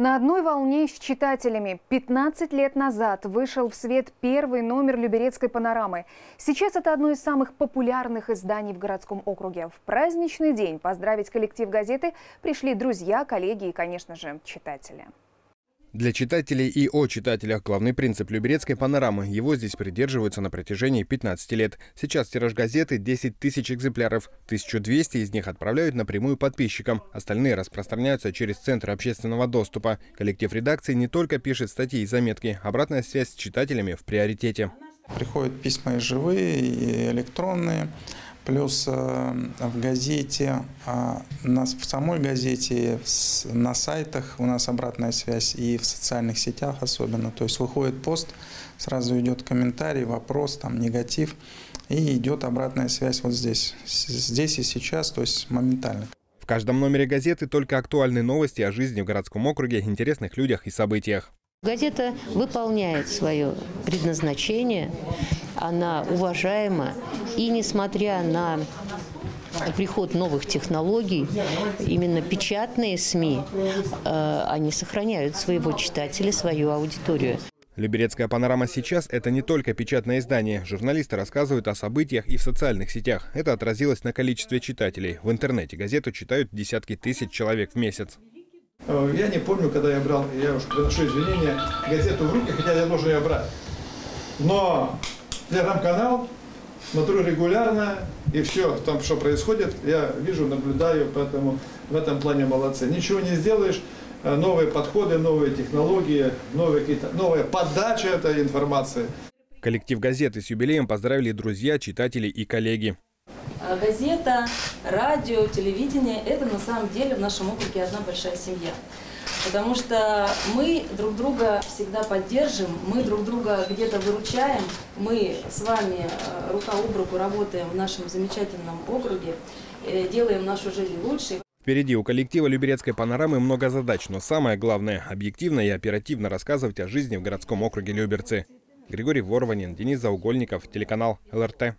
На одной волне с читателями 15 лет назад вышел в свет первый номер Люберецкой панорамы. Сейчас это одно из самых популярных изданий в городском округе. В праздничный день поздравить коллектив газеты пришли друзья, коллеги и, конечно же, читатели. Для читателей и о читателях главный принцип Люберецкой панорамы. Его здесь придерживаются на протяжении 15 лет. Сейчас тираж газеты 10 тысяч экземпляров. 1200 из них отправляют напрямую подписчикам. Остальные распространяются через Центр общественного доступа. Коллектив редакции не только пишет статьи и заметки. Обратная связь с читателями в приоритете. Приходят письма и живые, и электронные. Плюс э, в газете, а, в самой газете, на сайтах у нас обратная связь и в социальных сетях особенно. То есть выходит пост, сразу идет комментарий, вопрос, там негатив, и идет обратная связь вот здесь, здесь и сейчас, то есть моментально. В каждом номере газеты только актуальные новости о жизни в городском округе, интересных людях и событиях. Газета выполняет свое предназначение, она уважаема, и несмотря на приход новых технологий, именно печатные СМИ, э, они сохраняют своего читателя, свою аудиторию. Люберецкая панорама сейчас – это не только печатное издание. Журналисты рассказывают о событиях и в социальных сетях. Это отразилось на количестве читателей. В интернете газету читают десятки тысяч человек в месяц. Э, я не помню, когда я брал, я уж приношу извинения, газету в руки, хотя я должен ее брать. Но телеграм-канал смотрю регулярно, и все, там что происходит, я вижу, наблюдаю, поэтому в этом плане молодцы. Ничего не сделаешь, э, новые подходы, новые технологии, новые какие-то, новая подача этой информации. Коллектив газеты с юбилеем поздравили друзья, читатели и коллеги. А газета, радио, телевидение – это на самом деле в нашем округе одна большая семья. Потому что мы друг друга всегда поддержим, мы друг друга где-то выручаем, мы с вами э, рука об руку работаем в нашем замечательном округе, э, делаем нашу жизнь лучше. Впереди у коллектива Люберецкой панорамы много задач, но самое главное – объективно и оперативно рассказывать о жизни в городском округе Люберцы. Григорий Ворванин, Денис Заугольников, телеканал ЛРТ.